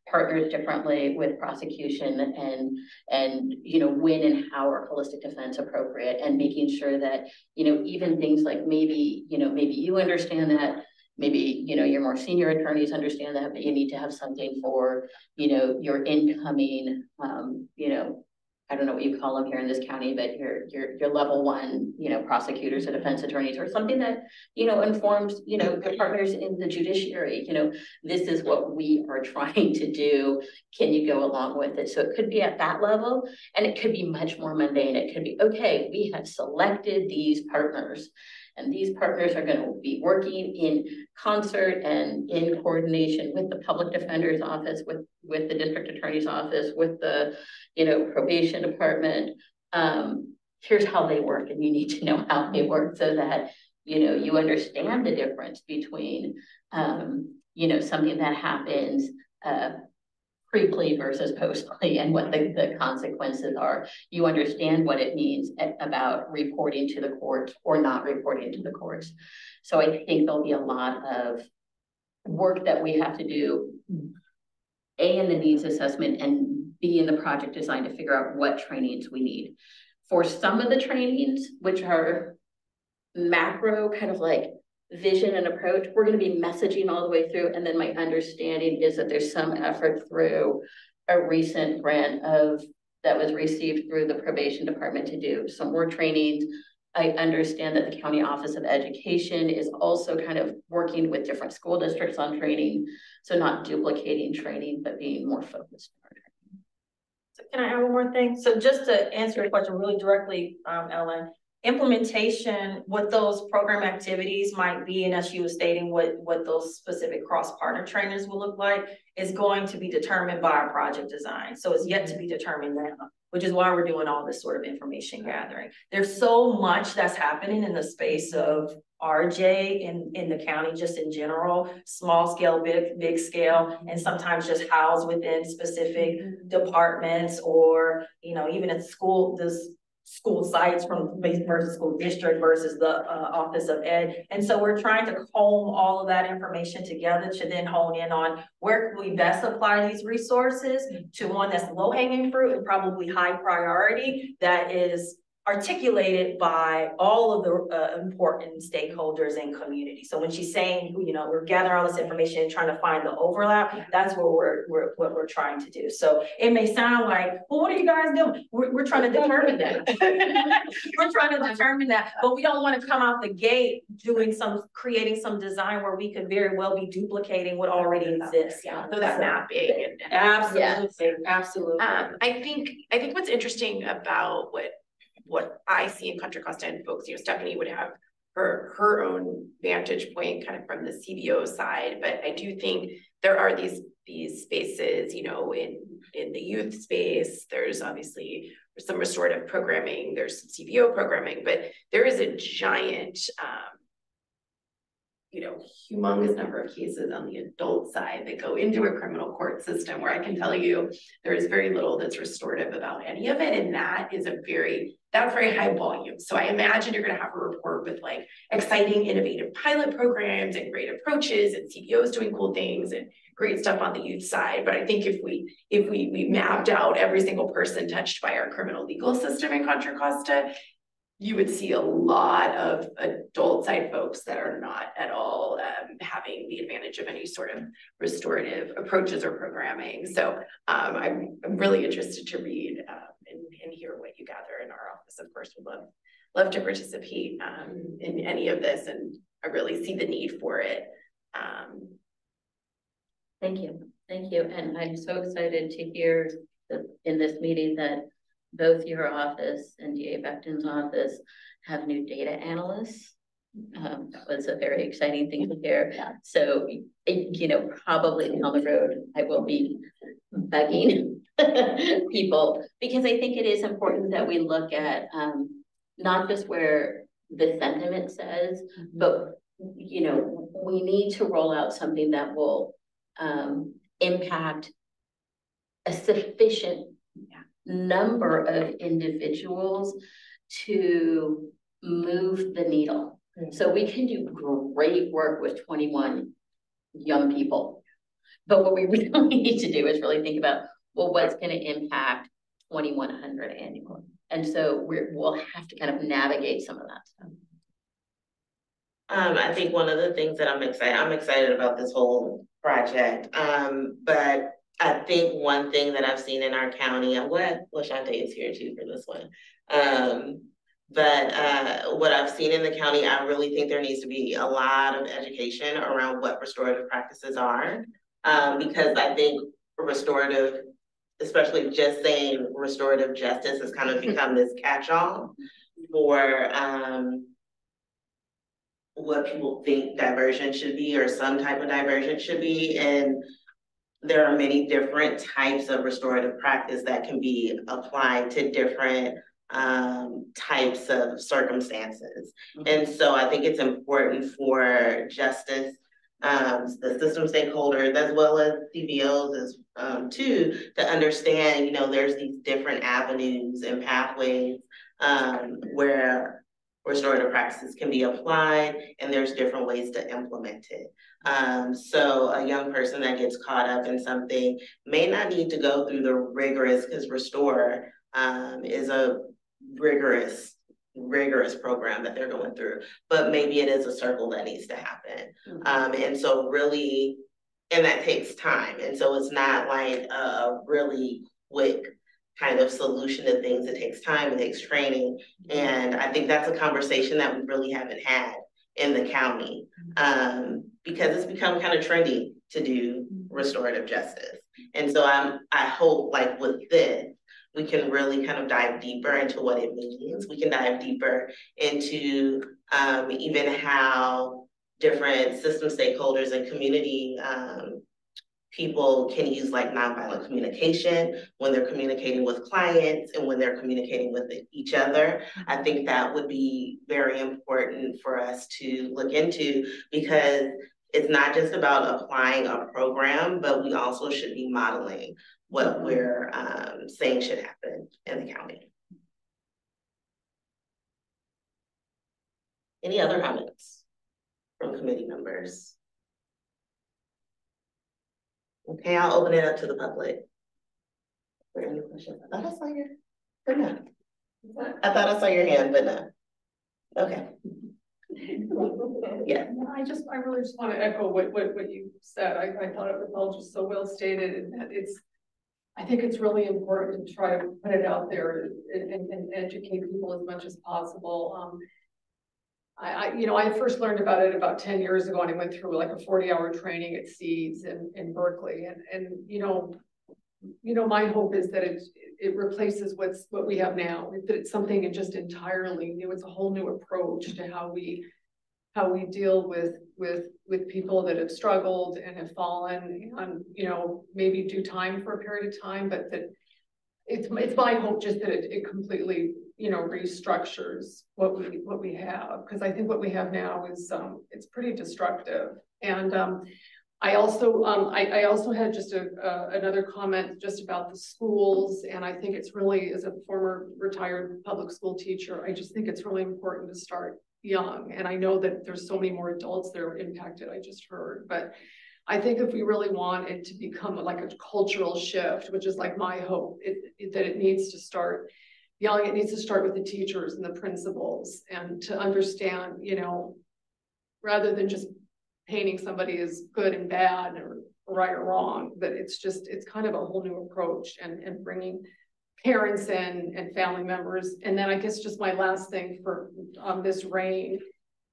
partners differently with prosecution and and you know when and how are holistic defense appropriate and making sure that you know even things like maybe you know maybe you understand that maybe you know your more senior attorneys understand that but you need to have something for you know your incoming um you know I don't know what you call them here in this county, but your, your, your level one, you know, prosecutors or defense attorneys or something that, you know, informs, you know, your partners in the judiciary, you know, this is what we are trying to do. Can you go along with it? So it could be at that level and it could be much more mundane. It could be, okay, we have selected these partners and these partners are going to be working in concert and in coordination with the public defender's office, with, with the district attorney's office, with the, you know, probation department. Um, here's how they work and you need to know how they work so that, you know, you understand the difference between, um, you know, something that happens, uh, pre-plea versus post-plea and what the, the consequences are. You understand what it means about reporting to the courts or not reporting to the courts. So I think there'll be a lot of work that we have to do, A, in the needs assessment and B, in the project design to figure out what trainings we need. For some of the trainings, which are macro kind of like vision and approach, we're going to be messaging all the way through. And then my understanding is that there's some effort through a recent grant of that was received through the probation department to do some more trainings. I understand that the County Office of Education is also kind of working with different school districts on training. So not duplicating training, but being more focused. So can I add one more thing? So just to answer your question really directly, um, Ellen, implementation, what those program activities might be, and as you were stating, what, what those specific cross-partner trainers will look like, is going to be determined by our project design. So it's yet to be determined now, which is why we're doing all this sort of information gathering. There's so much that's happening in the space of RJ in, in the county, just in general, small scale, big, big scale, and sometimes just housed within specific mm-hmm. departments or, you know, even at school, this school sites from versus school district versus the uh Office of Ed. And so we're trying to comb all of that information together to then hone in on where can we best apply these resources to one that's low hanging fruit and probably high priority that is articulated by all of the uh, important stakeholders and community. So when she's saying, you know, we're gathering all this information and trying to find the overlap, that's what we're, we're what we're trying to do. So it may sound like, well, what are you guys doing? We're, we're trying to determine that. we're trying to determine that, but we don't want to come out the gate doing some, creating some design where we could very well be duplicating what already exists. Yeah, so that mapping and. Absolutely, absolutely. Um, I think, I think what's interesting about what, what I see in Contra Costa and folks, you know, Stephanie would have her, her own vantage point kind of from the CBO side, but I do think there are these, these spaces, you know, in, in the youth space, there's obviously some restorative programming, there's some CBO programming, but there is a giant, um, you know, humongous number of cases on the adult side that go into a criminal court system where I can tell you there is very little that's restorative about any of it. And that is a very, that's very high volume. So I imagine you're going to have a report with like exciting, innovative pilot programs and great approaches and CBOs doing cool things and great stuff on the youth side. But I think if we if we we mapped out every single person touched by our criminal legal system in Contra Costa, you would see a lot of adult side folks that are not at all um, having the advantage of any sort of restorative approaches or programming. So um, I'm, I'm really interested to read um, and, and hear what you gather in our office. Of course, would love love to participate um, in any of this, and I really see the need for it. Um, Thank you, thank you, and I'm so excited to hear in this meeting that both your office and DA Becton's office have new data analysts. Um, that was a very exciting thing to hear. So, you know, probably down the road, I will be bugging people because I think it is important that we look at um, not just where the sentiment says, but you know, we need to roll out something that will um, impact a sufficient number of individuals to move the needle. So we can do great work with twenty-one young people. But what we really need to do is really think about, well, what's gonna impact twenty-one hundred annually? And so we're, we'll have to kind of navigate some of that stuff. Um, I think one of the things that I'm excited, I'm excited about this whole project. Um, but I think one thing that I've seen in our county, I'm glad LaShante is here too for this one. Um, but uh, what I've seen in the county, I really think there needs to be a lot of education around what restorative practices are. Um, because I think restorative, especially just saying restorative justice has kind of become this catch-all for um, what people think diversion should be or some type of diversion should be. And there are many different types of restorative practice that can be applied to different um, types of circumstances. Mm-hmm. And so I think it's important for justice, um, the system stakeholders, as well as CBOs as um, too, to understand, you know, there's these different avenues and pathways um, where restorative practices can be applied and there's different ways to implement it. Um, so a young person that gets caught up in something may not need to go through the rigorous, because Restore um, is a rigorous, rigorous program that they're going through, but maybe it is a circle that needs to happen. Mm -hmm. um, and so really, and that takes time. And so it's not like a really quick kind of solution to things. It takes time, it takes training. And I think that's a conversation that we really haven't had in the county um, because it's become kind of trendy to do restorative justice. And so I'm, I hope like with this, we can really kind of dive deeper into what it means. We can dive deeper into um, even how different system stakeholders and community um, people can use like nonviolent communication when they're communicating with clients and when they're communicating with each other. Mm-hmm. I think that would be very important for us to look into because it's not just about applying a program, but we also should be modeling what mm-hmm. we're um, saying should happen in the county. Any other comments from committee members? Okay, I'll open it up to the public. Any questions? I thought I saw your, but no. I thought I saw your hand, but no. Okay. Yeah. I just, I really just want to echo what, what, what you said. I, I thought it was all just so well stated and that it's, I think it's really important to try to put it out there and, and, and educate people as much as possible. Um, I, I, you know, I first learned about it about ten years ago and I went through like a forty hour training at Seeds in, in Berkeley and, and, you know, you know, my hope is that it, it replaces what's, what we have now, that it's something just entirely new. It's a whole new approach to how we, how we deal with, with, with people that have struggled and have fallen on, you know, maybe do time for a period of time, but that it's, it's my hope just that it, it completely, you know, restructures what we, what we have. Cause I think what we have now is, um, it's pretty destructive. And, um, I also, um, I, I also had just a, uh, another comment just about the schools. And I think it's really, as a former retired public school teacher, I just think it's really important to start young. And I know that there's so many more adults that are impacted, I just heard, but I think if we really want it to become like a cultural shift, which is like my hope, it, it, that it needs to start young, it needs to start with the teachers and the principals and to understand, you know, rather than just painting somebody as good and bad or right or wrong, but it's just, it's kind of a whole new approach and, and bringing parents in and family members. And then I guess just my last thing for on this reign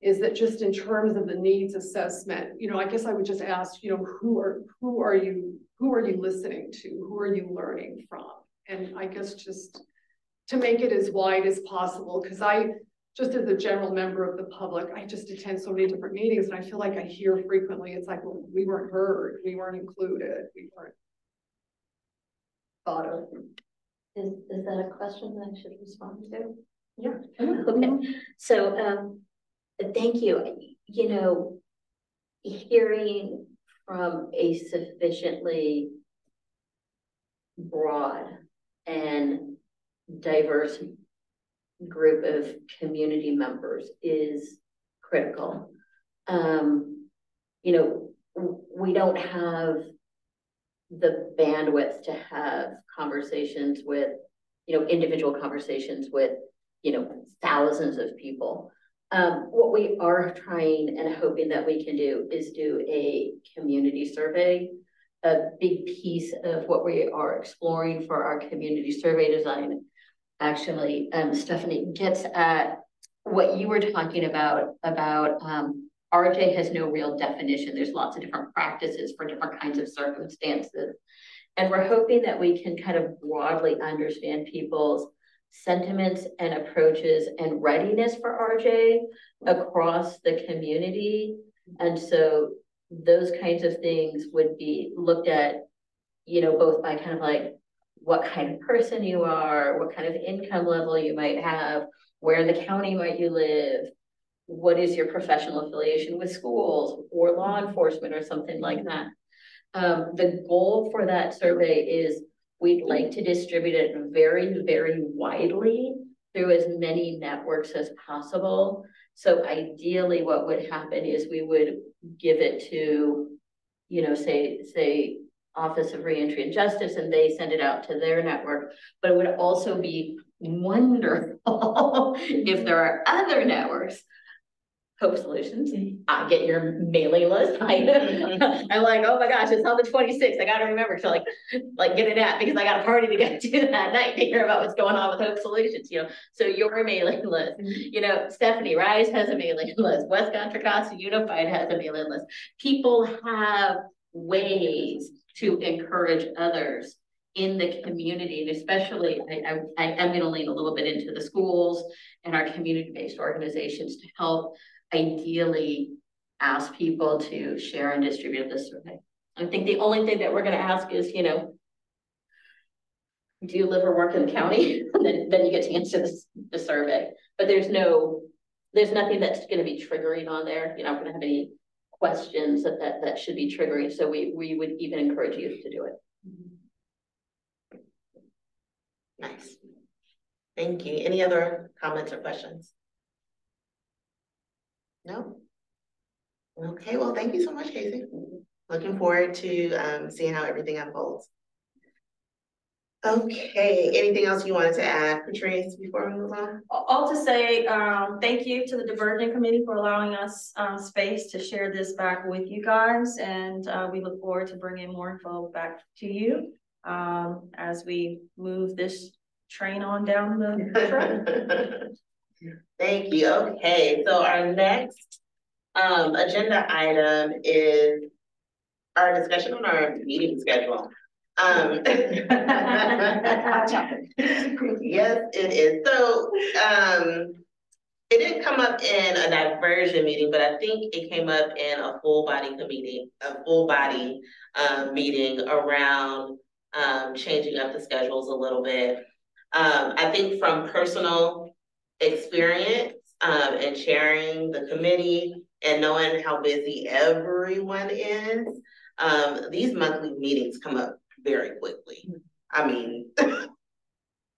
is that just in terms of the needs assessment, you know, I guess I would just ask, you know, who are who are you who are you listening to? Who are you learning from? And I guess just to make it as wide as possible, because I just as a general member of the public, I just attend so many different meetings and I feel like I hear frequently, it's like, well, we weren't heard, we weren't included, we weren't thought of. Is, is that a question that I should respond to? Yeah. Okay, so, um, thank you. You know, hearing from a sufficiently broad and diverse group of community members is critical. Um, you know, we don't have the bandwidth to have conversations with, you know, individual conversations with, you know, thousands of people. Um, what we are trying and hoping that we can do is do a community survey. A big piece of what we are exploring for our community survey design, actually, um, Stephanie gets at what you were talking about, about um, RJ has no real definition. There's lots of different practices for different kinds of circumstances. And we're hoping that we can kind of broadly understand people's sentiments and approaches and readiness for RJ across the community. And so those kinds of things would be looked at, you know, both by kind of like what kind of person you are, what kind of income level you might have, where in the county might you live, what is your professional affiliation with schools or law enforcement or something like that. Um, the goal for that survey is we'd like to distribute it very, very widely through as many networks as possible. So ideally what would happen is we would give it to, you know, say, say Office of Reentry and Justice and they send it out to their network, but it would also be wonderful if there are other networks Hope Solutions. I get your mailing list. I, I'm like, oh my gosh, it's on the 26th. I gotta remember to like, like get it out because I got a party to get to that night to hear about what's going on with Hope Solutions, you know. So your mailing list, you know, Stephanie RYSE has a mailing list, West Contra Costa Unified has a mailing list. People have ways to encourage others in the community, and especially I, I, I am going to lean a little bit into the schools and our community-based organizations to help ideally ask people to share and distribute this survey. I think the only thing that we're going to ask is, you know, do you live or work in the county? then, then you get to answer this, the survey. But there's no, there's nothing that's going to be triggering on there. You're not going to have any questions that, that that should be triggering. So we we would even encourage you to do it. Nice. Thank you. Any other comments or questions? No? Okay, well, thank you so much, Casey. Looking forward to um seeing how everything unfolds. Okay, anything else you wanted to add, Patrice, before we move on? All to say, um, thank you to the diversion committee for allowing us, um, space to share this back with you guys. And, uh, we look forward to bringing more info back to you, um, as we move this train on down the track. Thank you. Okay, so our next um agenda item is our discussion on our meeting schedule. Um. Yes, it is. So um it didn't come up in a diversion meeting, but I think it came up in a full body committee, a full body um meeting around um changing up the schedules a little bit. Um, I think from personal experience um and sharing the committee and knowing how busy everyone is, um, these monthly meetings come up very quickly. I mean.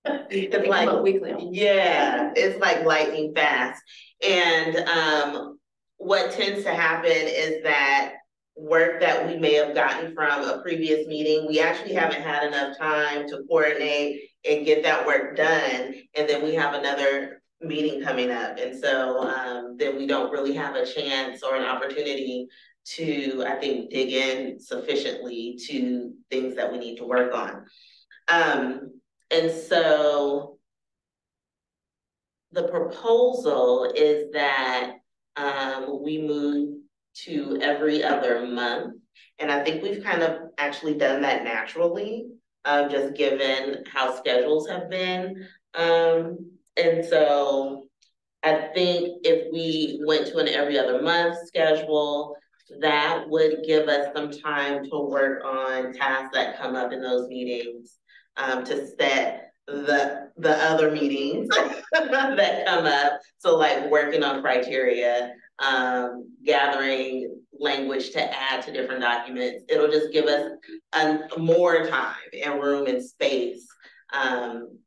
It's like, weekly. yeah, it's like lightning fast. And um, what tends to happen is that work that we may have gotten from a previous meeting, we actually haven't had enough time to coordinate and get that work done. And then we have another meeting coming up. And so um, then we don't really have a chance or an opportunity to, I think, dig in sufficiently to things that we need to work on. Um, and so the proposal is that um, we move to every other month. And I think we've kind of actually done that naturally, uh, just given how schedules have been. Um, and so I think if we went to an every other month schedule, that would give us some time to work on tasks that come up in those meetings. Um, to set the, the other meetings that come up. So like working on criteria, um, gathering language to add to different documents. It'll just give us um, more time and room and space um,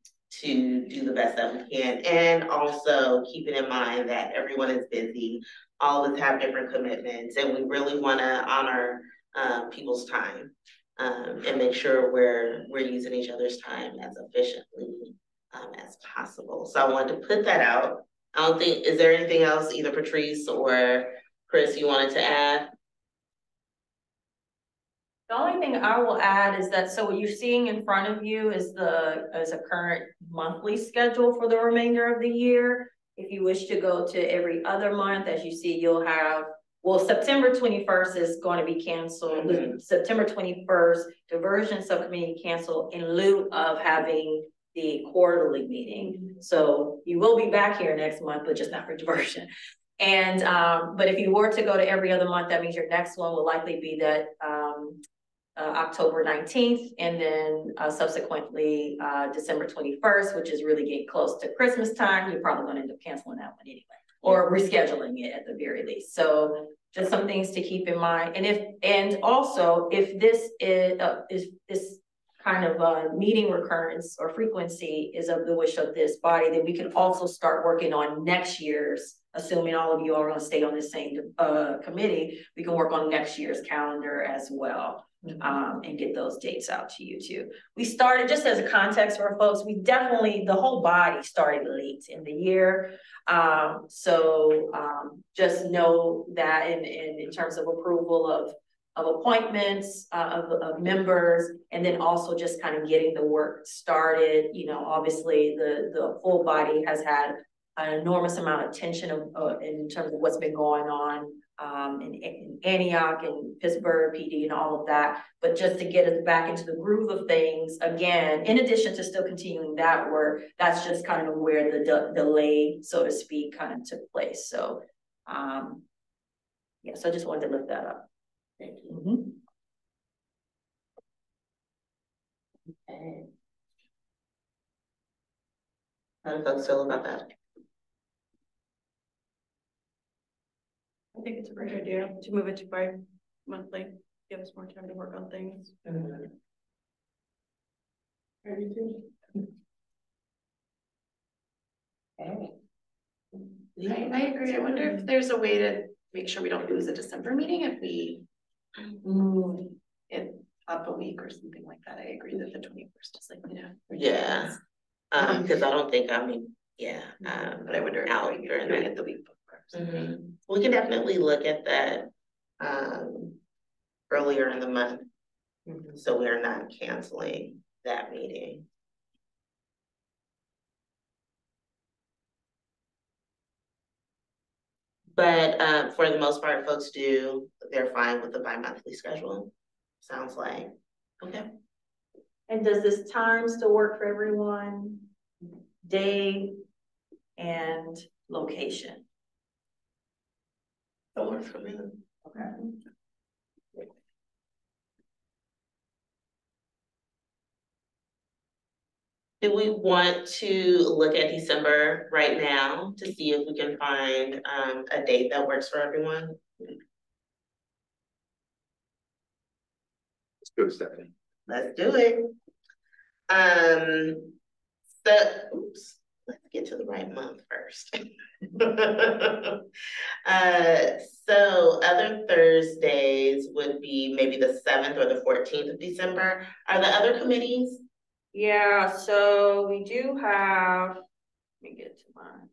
to do the best that we can. And also keeping in mind that everyone is busy, all of us have different commitments, and we really wanna honor um, people's time. Um, and make sure we're, we're using each other's time as efficiently um, as possible. So I wanted to put that out. I don't think, is there anything else either Patrice or Chris you wanted to add? The only thing I will add is that, so what you're seeing in front of you is the, is a current monthly schedule for the remainder of the year. If you wish to go to every other month, as you see, you'll have, well, September twenty-first is going to be canceled. Mhm. September twenty-first, diversion subcommittee canceled in lieu of having the quarterly meeting. So you will be back here next month, but just not for diversion. And, um, but if you were to go to every other month, that means your next one will likely be that, um, uh, October nineteenth, and then, uh, subsequently, uh, December twenty-first, which is really getting close to Christmas time, you're probably gonna end up canceling that one anyway. Or rescheduling it at the very least, so just some things to keep in mind, and if, and also, if this is, uh, is, this kind of, uh, meeting recurrence or frequency is of the wish of this body, then we can also start working on next year's assuming all of you are gonna stay on the same, uh, committee, we can work on next year's calendar as well um, and get those dates out to you too. We started, just as a context for folks, we definitely, the whole body started late in the year. Um, so, um, just know that in, in, in terms of approval of, of appointments, uh, of, of members, and then also just kind of getting the work started. You know, obviously the, the full body has had an enormous amount of tension of, uh, in terms of what's been going on um, in, in Antioch and Pittsburg PD and all of that. But just to get us back into the groove of things again, in addition to still continuing that work, that's just kind of where the de delay, so to speak, kind of took place. So, um, yeah, so I just wanted to lift that up. Thank you. Mhm. Okay. How do folks feel about that? I think it's a great idea to move it to bi monthly, give us more time to work on things. Okay. I, I agree. I wonder if there's a way to make sure we don't lose a December meeting if we move it up a week or something like that. I agree that the twenty-first is like, you know. Yeah, um, because I don't think, I mean, yeah, um, But I wonder if out we during doing it the week before. Mhm. We can definitely look at that, um, earlier in the month. So we're not canceling that meeting. But, um, for the most part, folks do, they're fine with the bi-monthly schedule, sounds like, okay. And does this time still work for everyone? Day and location? That works for me. Okay. Do we want to look at December right now to see if we can find um a date that works for everyone? Let's go, Stephanie. Let's do it. Um, so, oops, let's get to the right month first. Uh, so other Thursdays would be maybe the seventh or the fourteenth of December. Are the other committees? Yeah, so we do have, let me get to mine.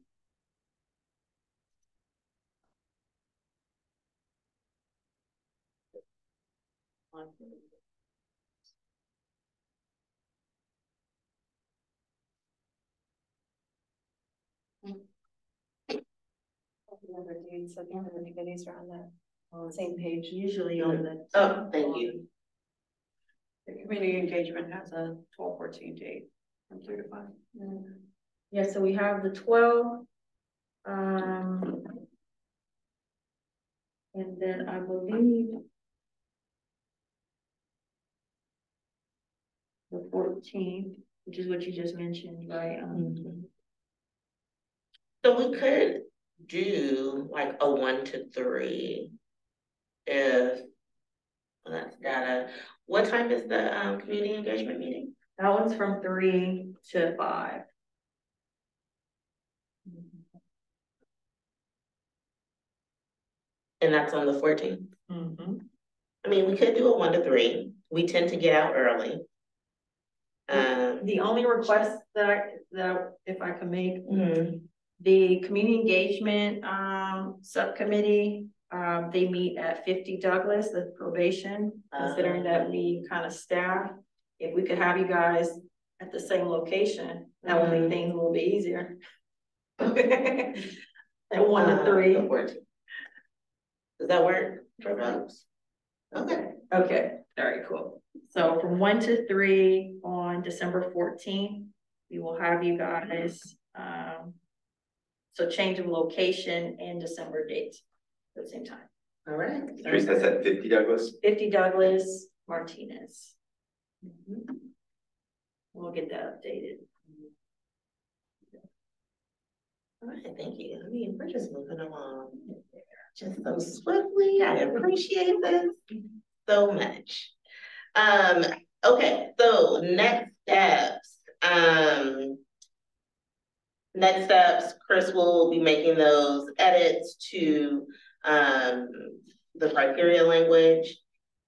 Remember dates, so the other committees are on the, on the same page, usually on the. Oh, thank you. The community engagement has a twelve fourteen date from three to five. Yeah, so we have the twelve. Um. And then I believe. The fourteenth, which is what you just mentioned, right? Um, So we could do like a one to three. If. well, That's data. What time is the um community engagement meeting? That one's from three to five. And that's on the fourteenth? Mm-hmm. I mean, we could do a one to three. We tend to get out early. Um. The only request that I, that if I can make, mhm. the community engagement, um, subcommittee, um, they meet at fifty Douglas, the probation, considering that we kind of staff. If we could have you guys at the same location, that would make things a little bit easier. At one Uh, to three. the 14th. Does that work for folks? Okay. Okay, very cool. So from one to three on December fourteenth, we will have you guys, um. So change of location and December date at the same time. All right. Teresa, that's at fifty Douglas? Fifty Douglas Martinez. Mm-hmm. We'll get that updated. All right, thank you. I mean, we're just moving along just so swiftly. I appreciate this so much. Um, okay, so next steps, um. Next steps, Chris will be making those edits to, um, the criteria language.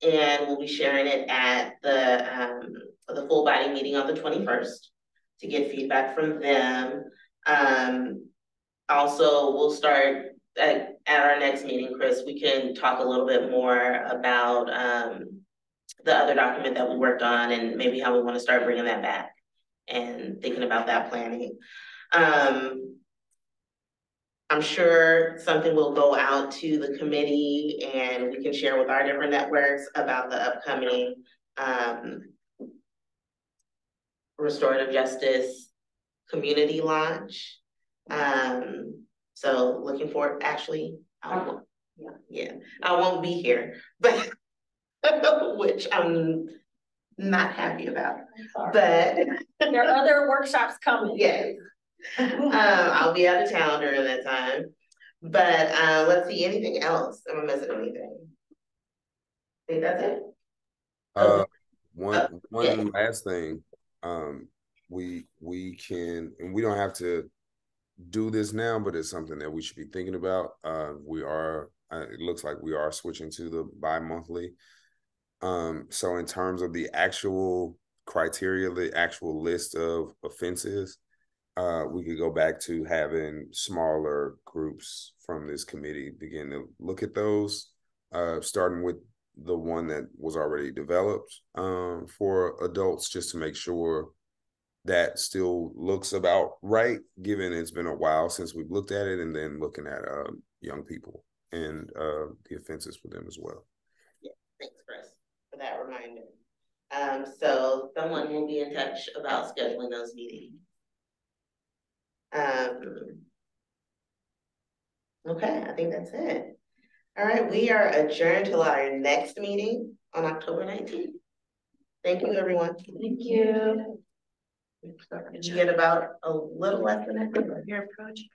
And we'll be sharing it at the, um, the full body meeting on the twenty-first to get feedback from them. Um, also, we'll start at, at our next meeting, Chris, we can talk a little bit more about, um, the other document that we worked on and maybe how we want to start bringing that back and thinking about that planning. Um, I'm sure something will go out to the committee and we can share with our different networks about the upcoming, um, restorative justice community launch. Um, so looking forward, actually, I won't, yeah, yeah, I won't be here, but which I'm not happy about, but There are other workshops coming. yes. Um, I'll be out of town during that time, but, uh, let's see, anything else? Am I missing anything? Think that's it? Uh, one, yeah. one last thing, um, we, we can, and we don't have to do this now, but it's something that we should be thinking about. Uh, we are, uh, it looks like we are switching to the bi-monthly. Um, so in terms of the actual criteria, the actual list of offenses, uh, we could go back to having smaller groups from this committee begin to look at those, uh, starting with the one that was already developed um, for adults, just to make sure that still looks about right, given it's been a while since we've looked at it, and then looking at um, young people and uh, the offenses for them as well. Thanks, Chris, for that reminder. Um, so someone will be in touch about scheduling those meetings. Um. Okay, I think that's it. All right, we are adjourned till our next meeting on October nineteenth. Thank you, everyone. Thank you. Did you get about a little less than that? You're approaching.